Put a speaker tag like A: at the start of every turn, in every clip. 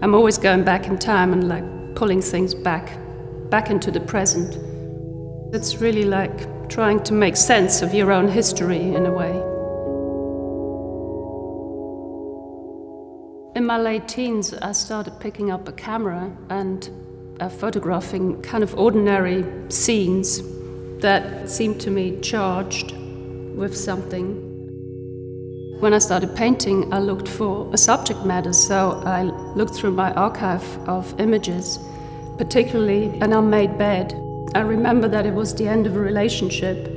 A: I'm always going back in time and like pulling things back, back into the present. It's really like trying to make sense of your own history in a way. In my late teens, I started picking up a camera and uh, photographing kind of ordinary scenes that seemed to me charged with something. When I started painting, I looked for a subject matter, so I looked through my archive of images, particularly an unmade bed. I remember that it was the end of a relationship,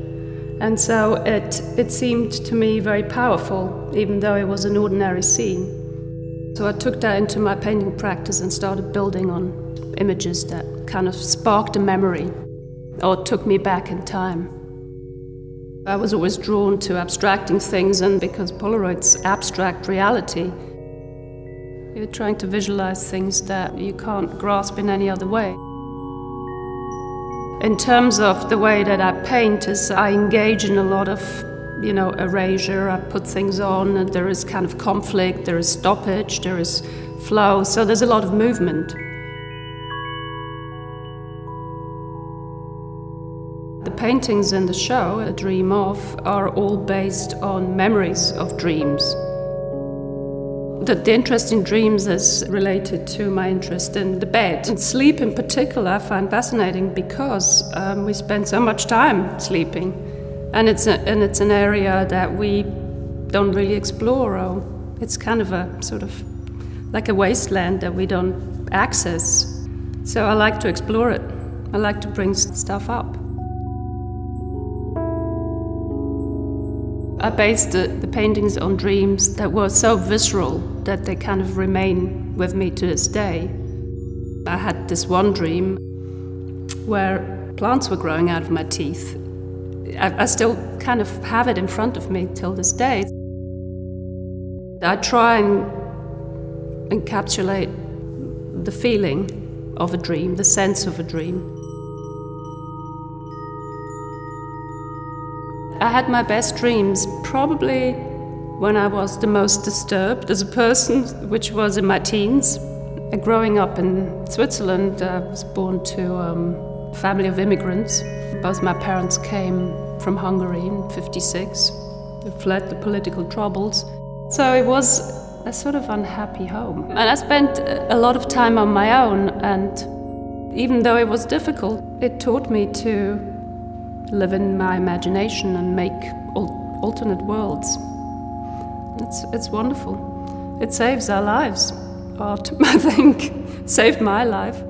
A: and so it, it seemed to me very powerful, even though it was an ordinary scene. So I took that into my painting practice and started building on images that kind of sparked a memory or took me back in time. I was always drawn to abstracting things, and because Polaroid's abstract reality, you're trying to visualize things that you can't grasp in any other way. In terms of the way that I paint, is I engage in a lot of, you know, erasure. I put things on, and there is kind of conflict, there is stoppage, there is flow. So there's a lot of movement. The paintings in the show, A Dream Of, are all based on memories of dreams. The, the interest in dreams is related to my interest in the bed. And sleep in particular I find fascinating because um, we spend so much time sleeping. And it's, a, and it's an area that we don't really explore. Or it's kind of a sort of like a wasteland that we don't access. So I like to explore it. I like to bring stuff up. I based the, the, paintings on dreams that were so visceral that they kind of remain with me to this day. I had this one dream where plants were growing out of my teeth. I, I still kind of have it in front of me till this day. I try and encapsulate the feeling of a dream, the sense of a dream. I had my best dreams probably when I was the most disturbed as a person, which was in my teens. Growing up in Switzerland, I was born to um, a family of immigrants. Both my parents came from Hungary in 56. They fled the political troubles. So it was a sort of unhappy home. And I spent a lot of time on my own, and even though it was difficult, it taught me to live in my imagination and make alternate worlds. It's, it's wonderful. It saves our lives. Oh, Art, I think, saved my life.